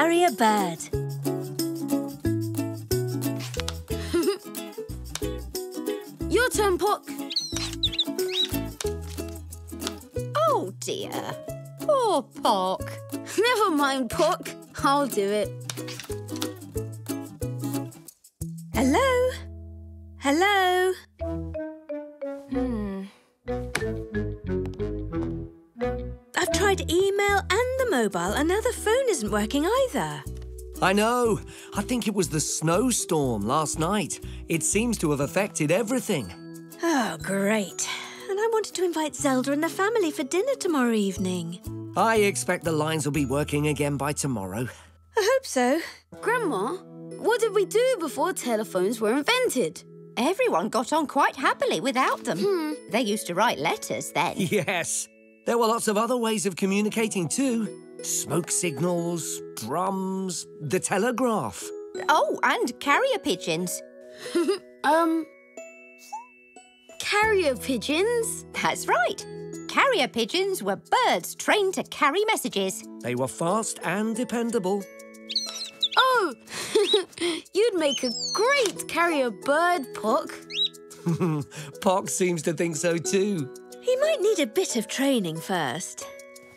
Carrier Bird. Your turn, Puck. Oh, dear. Poor Pock. Never mind, Puck. I'll do it. Hello? Hello? Hmm. I've tried email and the mobile, the phone isn't working either. I know. I think it was the snowstorm last night. It seems to have affected everything. Oh, great. And I wanted to invite Zelda and the family for dinner tomorrow evening. I expect the lines will be working again by tomorrow. I hope so. Grandma, what did we do before telephones were invented? Everyone got on quite happily without them. Hmm. They used to write letters then. Yes. There were lots of other ways of communicating too. Smoke signals, drums, the telegraph. Oh, and carrier pigeons. Um, carrier pigeons? That's right. Carrier pigeons were birds trained to carry messages. They were fast and dependable. Oh, you'd make a great carrier bird, Puck. Pock seems to think so too. He might need a bit of training first.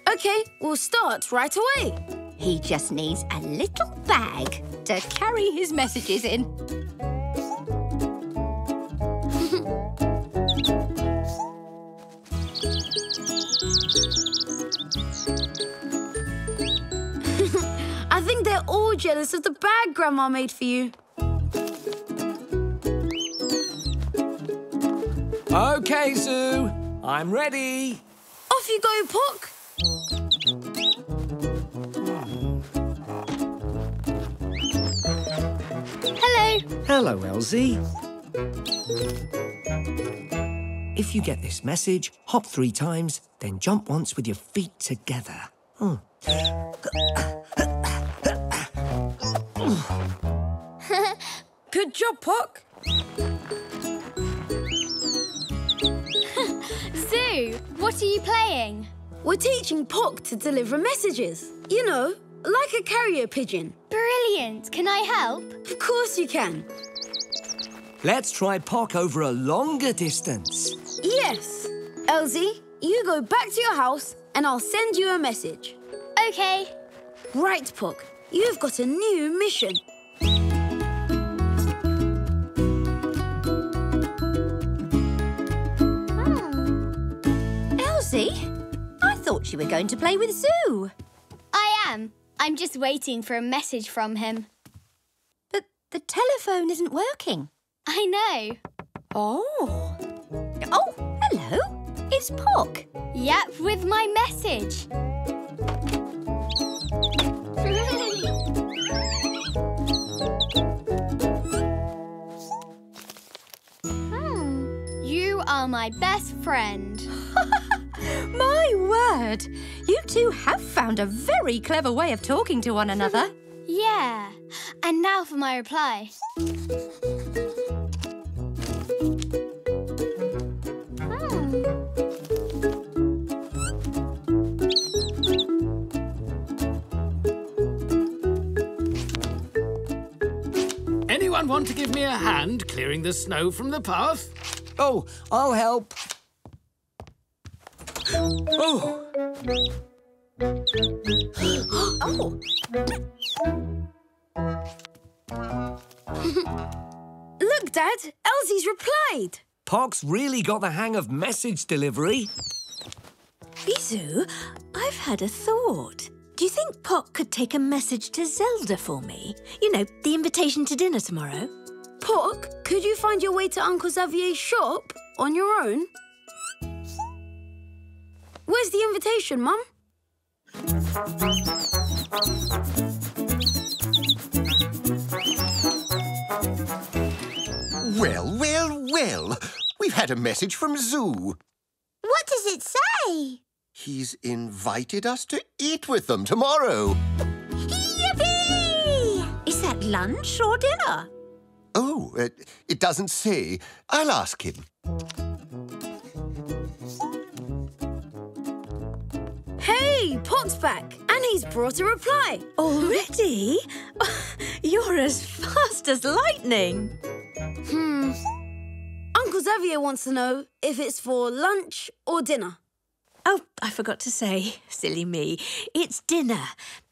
Okay, we'll start right away. He just needs a little bag to carry his messages in. I think they're all jealous of the bag Grandma made for you. Okay, Zou. I'm ready. Off you go, Puck. Hello. Hello, Elzee. If you get this message, hop three times, then jump once with your feet together. Hmm. Good job, Puck. Zou, what are you playing? We're teaching Puck to deliver messages. You know, like a carrier pigeon. Brilliant. Can I help? Of course you can. Let's try Pock over a longer distance. Yes. Elzee, you go back to your house and I'll send you a message. Okay. Right, Puck. You've got a new mission. Thought you were going to play with Zou. I am. I'm just waiting for a message from him. But the telephone isn't working. I know. Oh. Oh, hello. It's Pock. Yep, with my message. Hmm. You are my best friend. My word! You two have found a very clever way of talking to one another. Yeah. And now for my reply. Hmm. Anyone want to give me a hand clearing the snow from the path? Oh, I'll help. Oh, Oh, Look, Dad, Elzee's replied. Pock's really got the hang of message delivery. Bisou, I've had a thought. Do you think Pock could take a message to Zelda for me? You know, the invitation to dinner tomorrow. Puck, could you find your way to Uncle Xavier's shop on your own? Where's the invitation, Mum? Well, well, well. We've had a message from Zou. What does it say? He's invited us to eat with them tomorrow. Yippee! Is that lunch or dinner? Oh, uh, it doesn't say. I'll ask him. Hey, Puck's back. And And he's brought a reply. Already? You're as fast as lightning. Hmm. Uncle Xavier wants to know if it's for lunch or dinner. Oh, I forgot to say, silly me. It's dinner.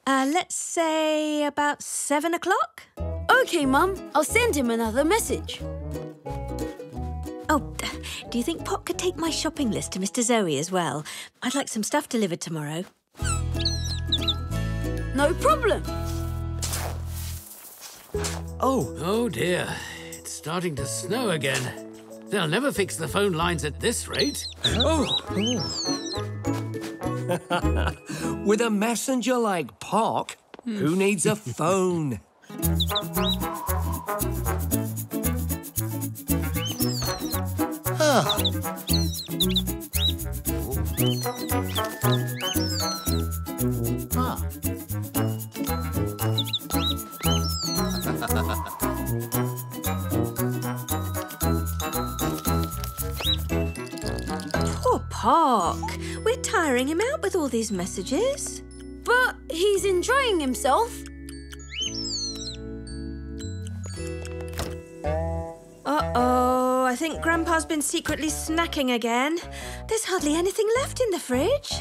Uh, let's say about seven o'clock? OK, Mum. I'll send him another message. Oh, do you think Pop could take my shopping list to Mr. Zoe as well? I'd like some stuff delivered tomorrow. No problem. Oh, Oh dear, it's starting to snow again. They'll never fix the phone lines at this rate. Oh, with a messenger like Pock, who needs a phone? Poor Pock. We're tiring him out with all these messages. But he's enjoying himself. Think Grandpa's been secretly snacking again. There's hardly anything left in the fridge.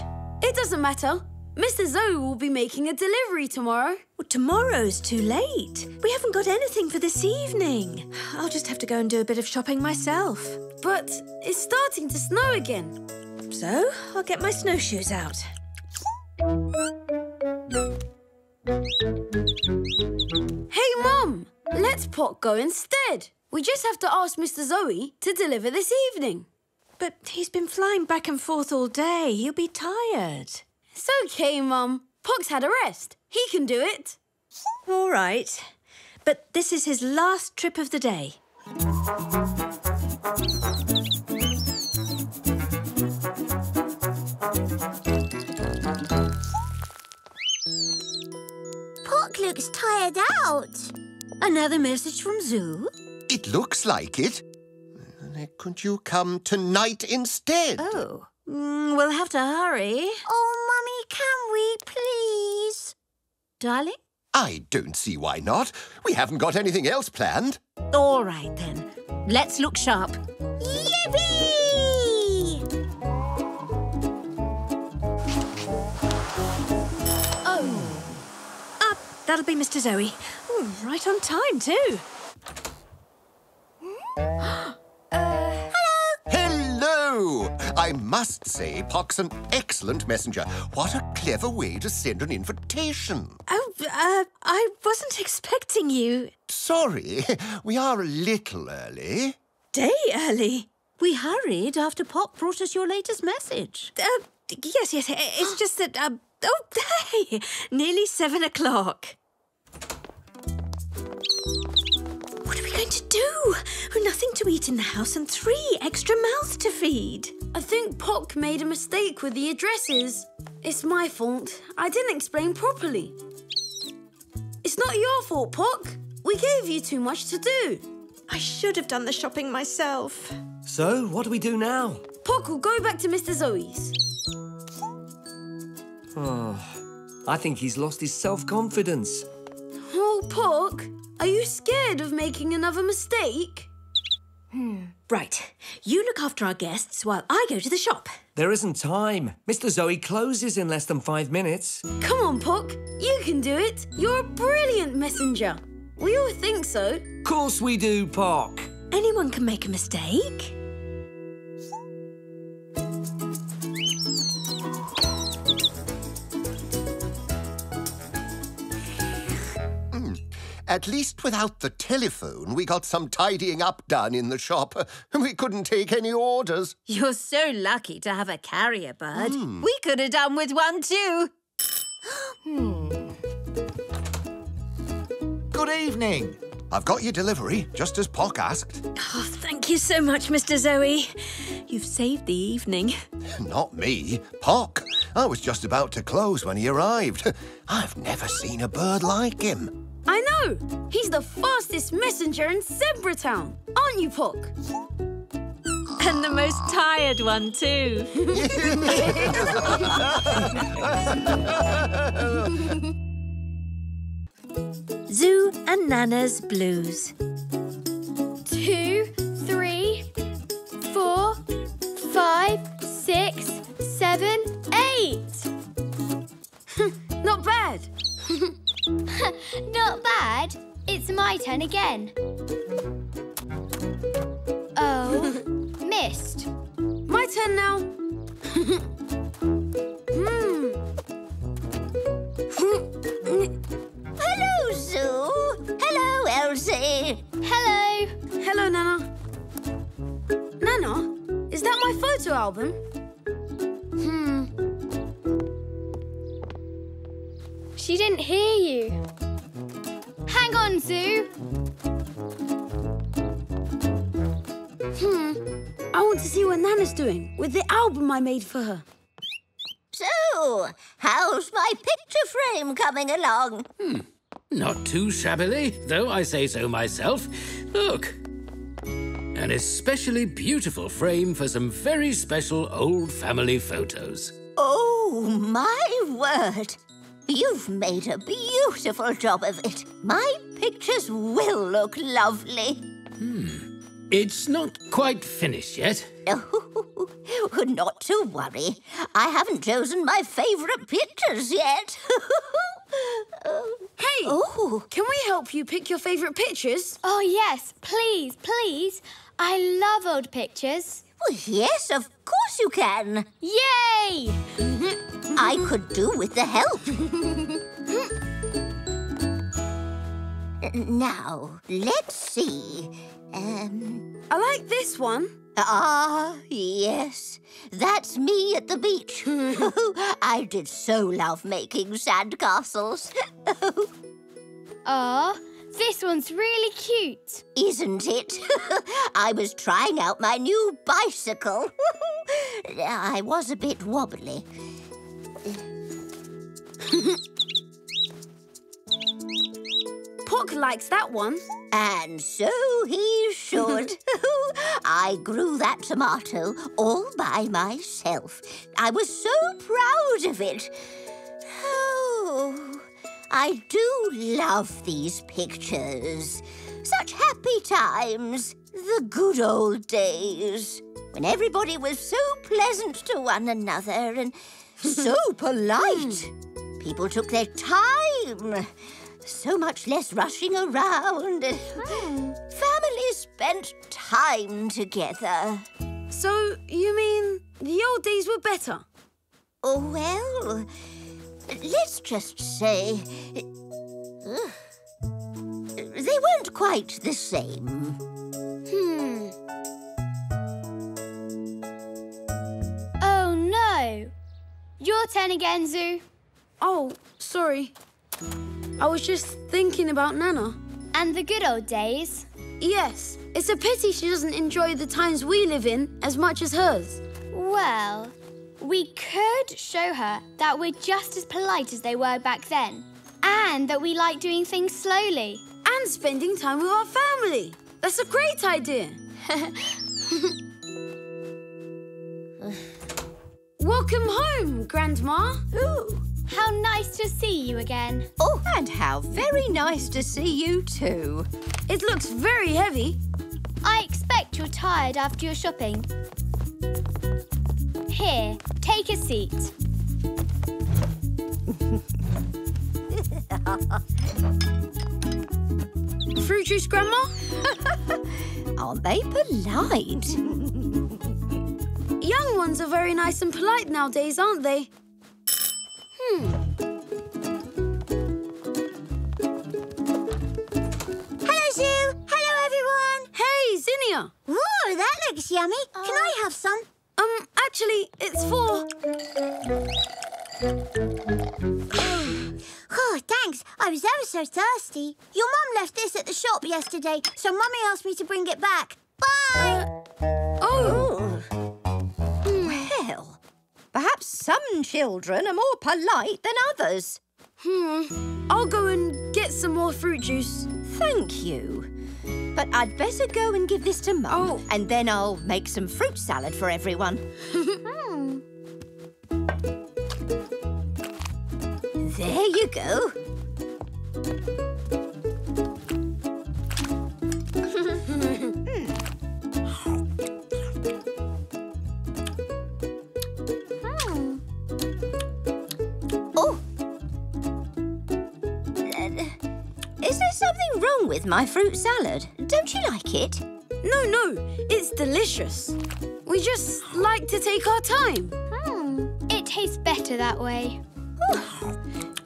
It doesn't matter. Mr. Zoe will be making a delivery tomorrow. Well, tomorrow's too late. We haven't got anything for this evening. I'll just have to go and do a bit of shopping myself. But it's starting to snow again. So, I'll get my snowshoes out. Hey, Mum! Let's Pot go instead. We just have to ask Mr. Zoe to deliver this evening. But he's been flying back and forth all day. He'll be tired. It's okay, Mum. Pock's had a rest. He can do it. All right. But this is his last trip of the day. Pock looks tired out. Another message from Zou? It looks like it. Uh, Could you come tonight instead? Oh. Mm, we'll have to hurry. Oh, Mummy, can we please? Darling? I don't see why not. We haven't got anything else planned. All right, then. Let's look sharp. Yippee! Oh, Ah, that'll be Mr. Zoe. Oh, right on time, too. Must say, Pock's an excellent messenger. What a clever way to send an invitation. Oh, uh, I wasn't expecting you. Sorry, we are a little early. Day early. We hurried after Pop brought us your latest message. Uh, yes, yes. It's just that. Uh, oh, hey! Nearly seven o'clock. What are we going to do? We've nothing to eat in the house and three extra mouths to feed. I think Pock made a mistake with the addresses. It's my fault. I didn't explain properly. It's not your fault, Pock. We gave you too much to do. I should have done the shopping myself. So, what do we do now? Pock will go back to Mr. Zoe's. Oh, I think he's lost his self-confidence. Oh, Pock, are you scared of making another mistake? Hmm. Right. You look after our guests while I go to the shop. There isn't time. Mr. Zoe closes in less than five minutes. Come on, Puck. You can do it. You're a brilliant messenger. We all think so. Of course we do, Pock. Anyone can make a mistake. At least without the telephone, we got some tidying up done in the shop. We couldn't take any orders. You're so lucky to have a carrier bird. Hmm. We could have done with one too. Hmm. Good evening. I've got your delivery, just as Pock asked. Oh, thank you so much, Mr. Zoe. You've saved the evening. Not me, Pock. I was just about to close when he arrived. I've never seen a bird like him. I know. He's the fastest messenger in Zebra Town. Aren't you, Pock? And the most tired one, too. Zou and Nana's Blues. Two, three, four, five, six, seven, eight. Not bad. Not bad. It's my turn again. Oh, missed. My turn now. hmm. Hello, Zou. Hello, Elzee. Hello. Hello, Nana. Nana, is that my photo album? Hmm. She didn't hear album I made for her. So, how's my picture frame coming along? Hmm, not too shabbily, though I say so myself. Look. An especially beautiful frame for some very special old family photos. Oh, my word. You've made a beautiful job of it. My pictures will look lovely. Hmm, It's not quite finished yet. Oh, not to worry. I haven't chosen my favourite pictures yet. Hey, oh, can we help you pick your favourite pictures? Oh, yes. Please, please. I love old pictures. well, yes, of course you can. Yay! Mm-hmm. I could do with the help. now, let's see. Um, I like this one. ah, yes, that's me at the beach. I did so love making sandcastles. Ah, this one's really cute. Isn't it? I was trying out my new bicycle. I was a bit wobbly. Likes that one. And so he should. I grew that tomato all by myself. I was so proud of it. Oh, I do love these pictures. Such happy times. The good old days. When everybody was so pleasant to one another and so polite. People took their time. So much less rushing around. Families spent time together. So, you mean the old days were better? Oh, well, let's just say. ugh, they weren't quite the same. Hmm. Oh, no. Your turn again, Zou. Oh, sorry. I was just thinking about Nana. And the good old days. Yes, it's a pity she doesn't enjoy the times we live in as much as hers. Well, we could show her that we're just as polite as they were back then. And that we like doing things slowly. And spending time with our family. That's a great idea. Welcome home, Grandma. Ooh. How nice to see you again. Oh, and how very nice to see you too. It looks very heavy. I expect you're tired after your shopping. Here, take a seat. Fruit juice, Grandma? Aren't they polite? Young ones are very nice and polite nowadays, aren't they? Hello, Zou. Hello, everyone. Hey, Zinnia. Ooh, that looks yummy. Can I have some? Um, actually, it's for... Oh, thanks. I was ever so thirsty. Your mum left this at the shop yesterday, so Mummy asked me to bring it back. Bye. Oh, Well, perhaps some children are more polite than others. hmm. I'll go and get some more fruit juice. Thank you. But I'd better go and give this to Mum. Oh. And then I'll make some fruit salad for everyone. there you go. Something wrong with my fruit salad? Don't you like it? No, no, it's delicious. We just like to take our time. Hmm. It tastes better that way.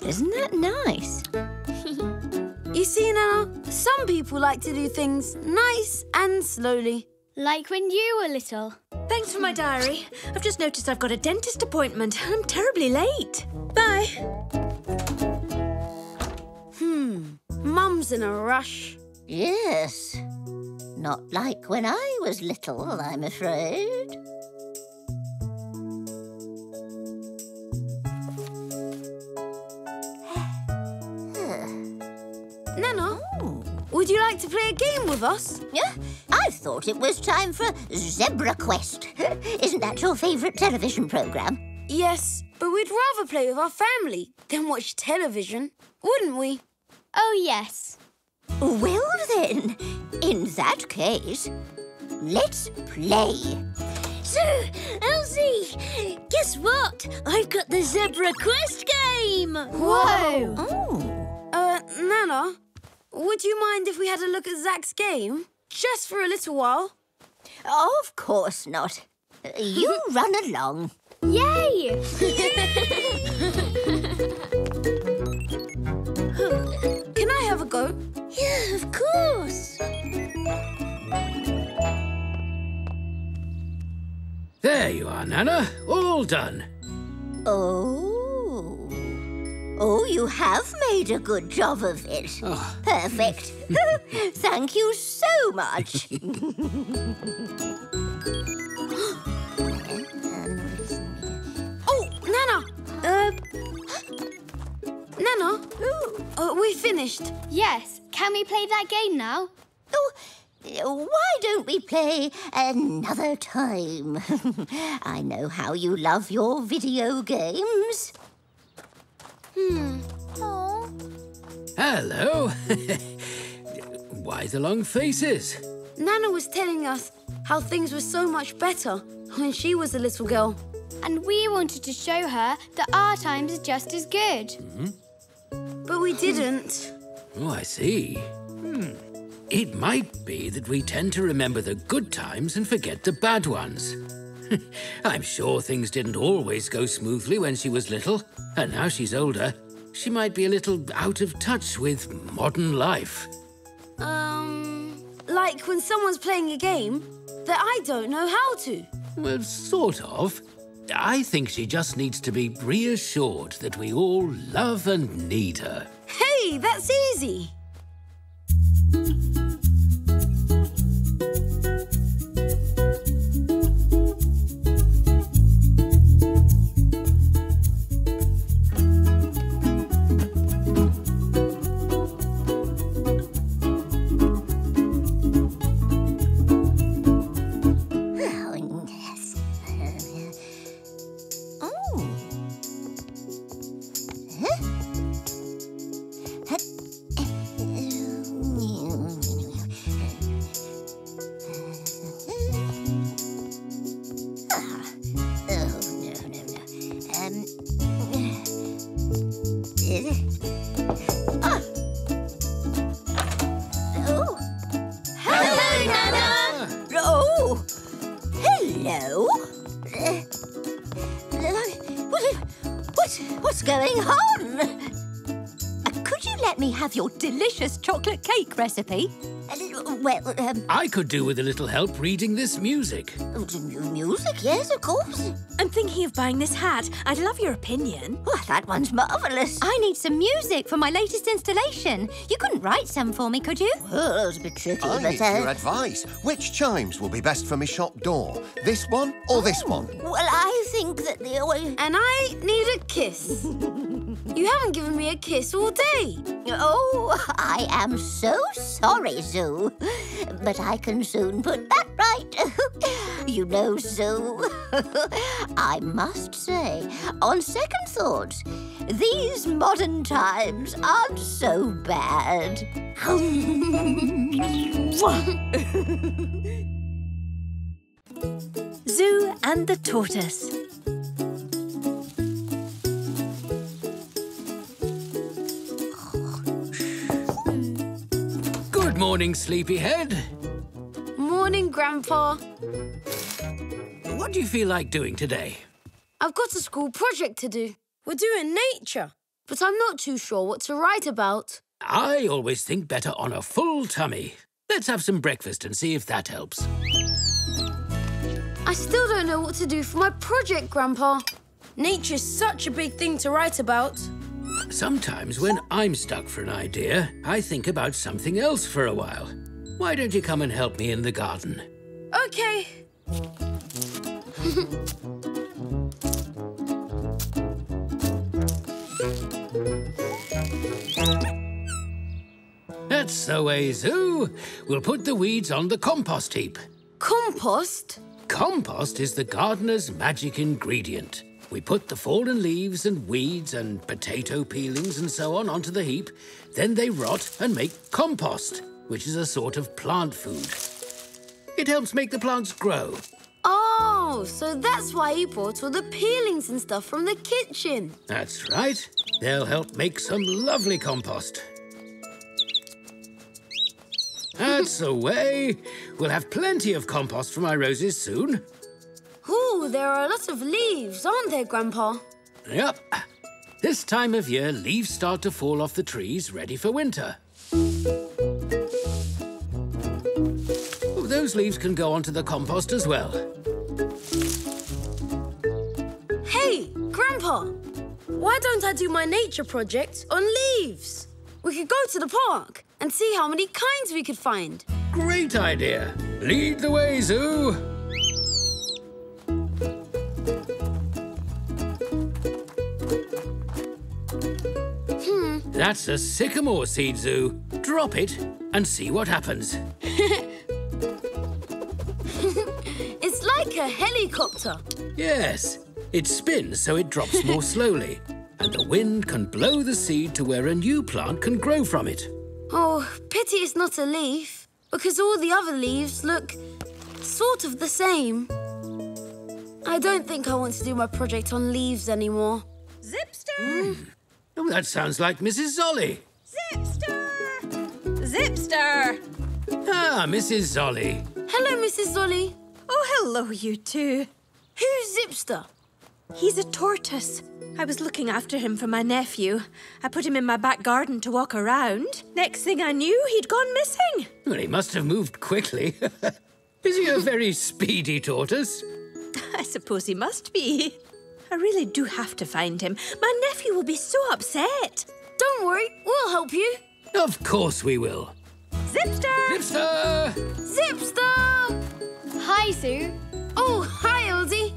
Isn't that nice? You see, now, some people like to do things nice and slowly. Like when you were little. Thanks for my diary. I've just noticed I've got a dentist appointment. I'm terribly late. Bye. Mum's in a rush. Yes. Not like when I was little, I'm afraid. Nana, would you like to play a game with us? Yeah, I thought it was time for Zebra Quest. Isn't that your favourite television programme? Yes, but we'd rather play with our family than watch television, wouldn't we? Oh, yes. Well then, in that case, let's play. So, Elzee, guess what? I've got the Zebra Quest game. Whoa! Oh, Uh, Nana, would you mind if we had a look at Zach's game? Just for a little while. of course not. You run along. Yay! Can I have a go? Yeah, of course. There you are, Nana. All done. Oh. Oh, you have made a good job of it. Ah. Perfect. Thank you so much. Nana? Uh, we finished. yes. Can we play that game now? Oh, why don't we play another time? I know how you love your video games. Hmm. Hello. Why the long faces? Nana was telling us how things were so much better when she was a little girl. And we wanted to show her that our times are just as good. But we didn't. Oh, I see. Hmm. It might be that we tend to remember the good times and forget the bad ones. I'm sure things didn't always go smoothly when she was little, and now she's older. She might be a little out of touch with modern life. Um, like when someone's playing a game that I don't know how to. Well, sort of. I think she just needs to be reassured that we all love and need her. Hey, that's easy. Hello. What, what, what's going on? Could you let me have your Delicious chocolate cake recipe. Well, um, I could do with a little help reading this music. music? Yes, of course. I'm thinking of buying this hat. I'd love your opinion. Well, that one's marvellous. I need some music for my latest installation. You couldn't write some for me, could you? Well, that was a bit tricky, I but need your uh, advice. Which chimes will be best for my shop door? This one or this one? well, I think that the uh, And I need a kiss. You haven't given me a kiss all day. Oh, I am so sorry, Zou. But I can soon put that right. you know, Zou, I must say, on second thoughts, these modern times aren't so bad. Zou and the Tortoise. Morning, sleepyhead. Morning, Grandpa. What do you feel like doing today? I've got a school project to do. We're doing nature, but I'm not too sure what to write about. I always think better on a full tummy. Let's have some breakfast and see if that helps. I still don't know what to do for my project, Grandpa. Nature's such a big thing to write about. Sometimes when I'm stuck for an idea, I think about something else for a while. Why don't you come and help me in the garden? Okay. That's the way, Zou. We'll put the weeds on the compost heap. Compost? Compost is the gardener's magic ingredient. We put the fallen leaves and weeds and potato peelings and so on onto the heap. Then they rot and make compost, which is a sort of plant food. It helps make the plants grow. Oh, so that's why you brought all the peelings and stuff from the kitchen. That's right. They'll help make some lovely compost. That's the way. We'll have plenty of compost for my roses soon. Ooh, there are a lot of leaves, aren't there, Grandpa? Yep. This time of year, leaves start to fall off the trees ready for winter. Oh, those leaves can go onto the compost as well. Hey, Grandpa! Why don't I do my nature project on leaves? We could go to the park and see how many kinds we could find. Great idea. Lead the way, Zou. That's a sycamore seed, Zou. Drop it and see what happens. It's like a helicopter. Yes, it spins so it drops more slowly, and the wind can blow the seed to where a new plant can grow from it. Oh, pity it's not a leaf, because all the other leaves look sort of the same. I don't think I want to do my project on leaves anymore. Zipster! Hmm. Oh, that sounds like Mrs. Zolly. Zipster! Zipster! Ah, Mrs. Zolly. Hello, Mrs. Zolly. Oh, hello, you two. Who's Zipster? He's a tortoise. I was looking after him for my nephew. I put him in my back garden to walk around. Next thing I knew, he'd gone missing. Well, he must have moved quickly. Is he a very speedy tortoise? I suppose he must be. I really do have to find him. My nephew will be so upset. Don't worry, we'll help you. Of course we will. Zipster! Zipster! Zipster! Hi, Zou. Oh, hi, Elzee.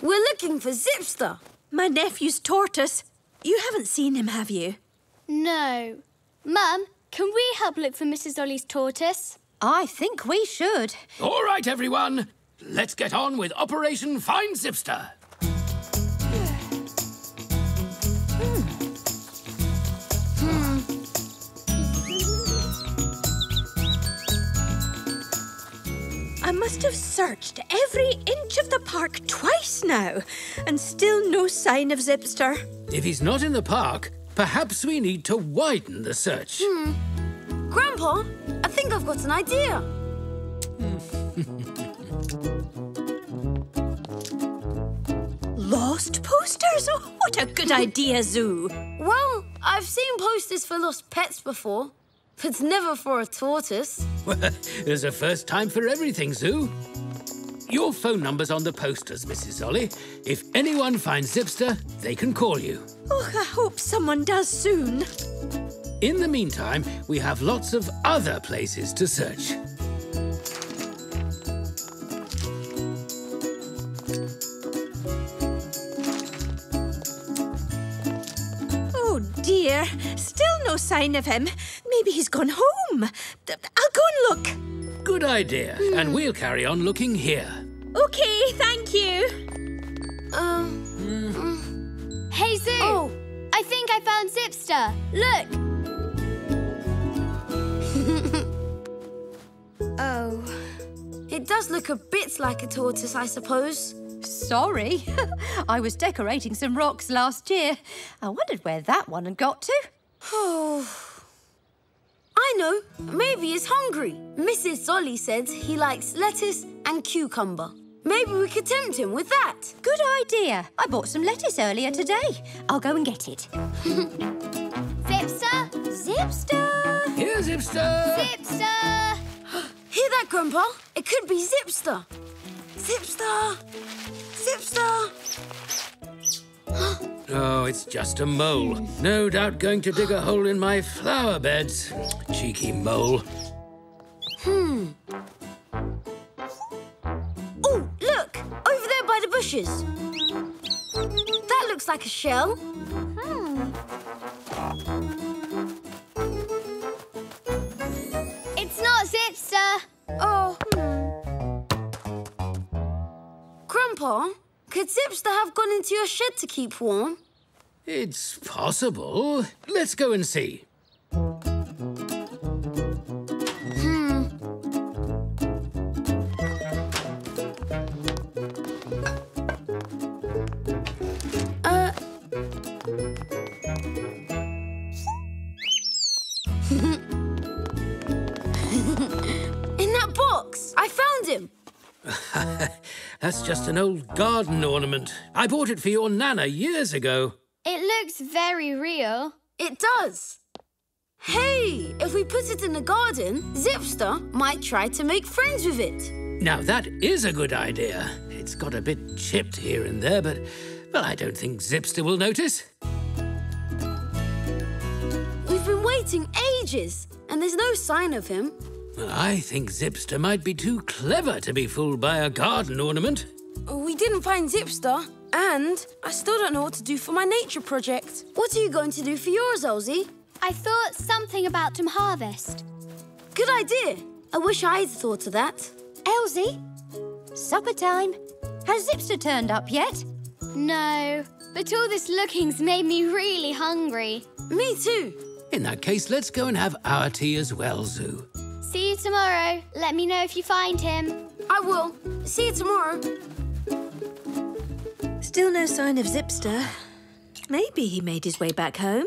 We're looking for Zipster. My nephew's tortoise. You haven't seen him, have you? No. Mum, can we help look for Mrs. Ollie's tortoise? I think we should. All right, everyone. Let's get on with Operation Find Zipster. Must have searched every inch of the park twice now, and still no sign of Zipster. If he's not in the park, perhaps we need to widen the search. Hmm. Grandpa, I think I've got an idea. Lost posters? Oh, what a good idea, Zou. Well, I've seen posters for lost pets before, but never for a tortoise. There's a first time for everything, Zou. Your phone number's on the posters, Mrs. Ollie. If anyone finds Zipster, they can call you. Oh, I hope someone does soon. In the meantime, we have lots of other places to search. Still no sign of him. Maybe he's gone home. I'll go and look. Good idea. And we'll carry on looking here. Okay, thank you. Um, Hey, Zou! oh, I think I found Zipster. Look! oh. it does look a bit like a tortoise, I suppose. Sorry. I was decorating some rocks last year. I wondered where that one had got to. Oh. I know. Maybe he's hungry. Mrs. Solly said he likes lettuce and cucumber. Maybe we could tempt him with that. Good idea. I bought some lettuce earlier today. I'll go and get it. Zipster! Zipster! Here, Zipster! Zipster! Hear that, Grandpa? It could be Zipster. Zipster! Oh, it's just a mole. No doubt going to dig a hole in my flower beds. Cheeky mole. Hmm. Oh, look! Over there by the bushes. That looks like a shell. Grandpa, could Zipster have gone into your shed to keep warm? It's possible. Let's go and see. An old garden ornament. I bought it for your Nana years ago. It looks very real. It does! Hey, if we put it in the garden, Zipster might try to make friends with it. Now, that is a good idea. It's got a bit chipped here and there, but, well, I don't think Zipster will notice. We've been waiting ages, and there's no sign of him. I think Zipster might be too clever to be fooled by a garden ornament. We didn't find Zipster, and I still don't know what to do for my nature project. What are you going to do for yours, Elzee? I thought something about Tom Harvest. Good idea. I wish I'd thought of that. Elzee, supper time. Has Zipster turned up yet? No, but all this looking's made me really hungry. Me too. In that case, let's go and have our tea as well, Zou. See you tomorrow. Let me know if you find him. I will. See you tomorrow. Still no sign of Zipster. Maybe he made his way back home.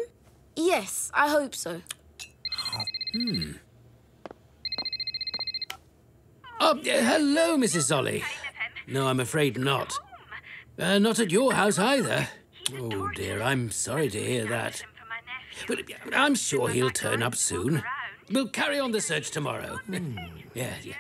Yes, I hope so. Oh, uh, hello, Mrs. Solly. No, I'm afraid not. Uh, not at your house either. Oh, dear, I'm sorry to hear that. But I'm sure he'll turn up soon. We'll carry on the search tomorrow. yeah, yeah.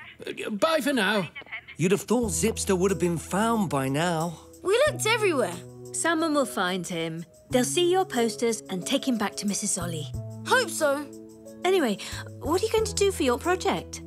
Uh, Bye for now. You'd have thought Zipster would have been found by now. We looked everywhere. Someone will find him. They'll see your posters and take him back to Mrs. Solly. Hope so. Anyway, what are you going to do for your project?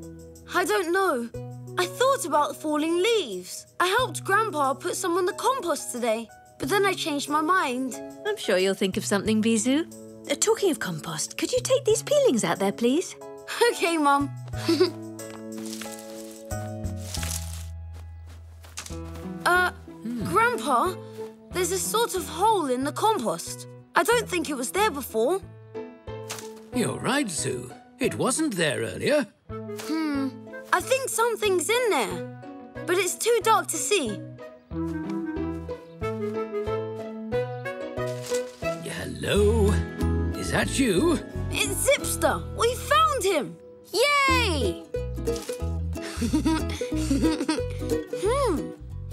I don't know. I thought about the falling leaves. I helped Grandpa put some on the compost today, but then I changed my mind. I'm sure you'll think of something, Bizu. Uh, talking of compost, could you take these peelings out there, please? Okay, Mum. uh, Grandpa, there's a sort of hole in the compost. I don't think it was there before. You're right, Zou. It wasn't there earlier. Hmm, I think something's in there, but it's too dark to see. Hello? Is that you? It's Zipster. We found him. Yay!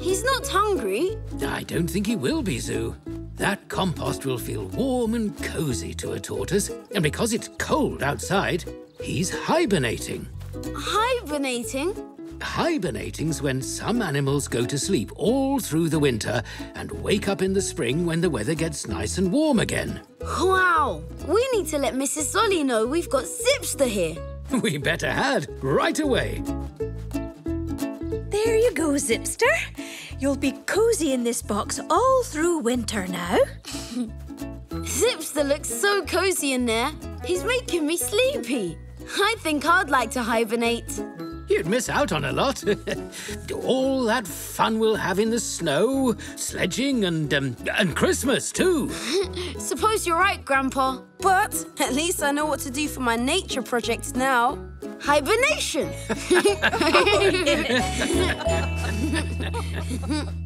he's not hungry. I don't think he will be, Zou. That compost will feel warm and cozy to a tortoise. And because it's cold outside, he's hibernating. Hibernating? Hibernating's when some animals go to sleep all through the winter and wake up in the spring when the weather gets nice and warm again. Wow! We need to let Mrs. Solly know we've got Zipster here. We better had right away. There you go, Zipster. You'll be cosy in this box all through winter now. Zipster looks so cozy in there. He's making me sleepy. I think I'd like to hibernate. You'd miss out on a lot. All that fun we'll have in the snow, sledging, and um, and Christmas too. Suppose you're right, Grandpa. But at least I know what to do for my nature projects now. Hibernation!